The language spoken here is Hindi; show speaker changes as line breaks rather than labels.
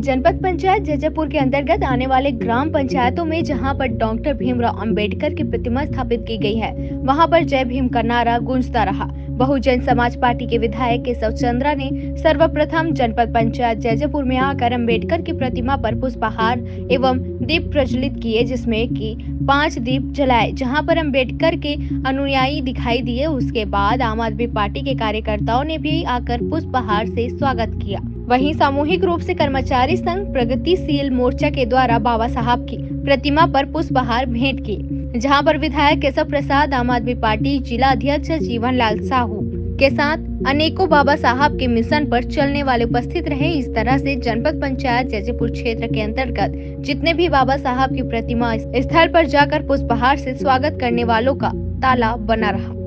जनपद पंचायत जैजयपुर के अंतर्गत आने वाले ग्राम पंचायतों में जहाँ पर डॉक्टर भीमराव अंबेडकर की प्रतिमा स्थापित की गई है, वहाँ पर जय भीम का नारा गूंजता रहा। बहुजन समाज पार्टी के विधायक केशव चंद्रा ने सर्वप्रथम जनपद पंचायत जैजयपुर में आकर अंबेडकर की प्रतिमा पर पुष्पहार एवं दीप प्रज्वलित किए, जिसमें कि पाँच दीप जलाए, जहाँ पर अंबेडकर के अनुयायी दिखाई दिए। उसके बाद आम आदमी पार्टी के कार्यकर्ताओं ने भी आकर पुष्पहार से स्वागत किया। वहीं सामूहिक रूप से कर्मचारी संघ प्रगतिशील मोर्चा के द्वारा बाबा साहब की प्रतिमा पर पुष्पहार भेंट की, जहाँ पर विधायक केशव प्रसाद, आम आदमी पार्टी जिला अध्यक्ष जीवन लाल साहू के साथ अनेकों बाबा साहब के मिशन पर चलने वाले उपस्थित रहे। इस तरह से जनपद पंचायत जैजयपुर क्षेत्र के अंतर्गत जितने भी बाबा साहब की प्रतिमा स्थल पर जाकर पुष्पहार से स्वागत करने वालों का ताला बना रहा।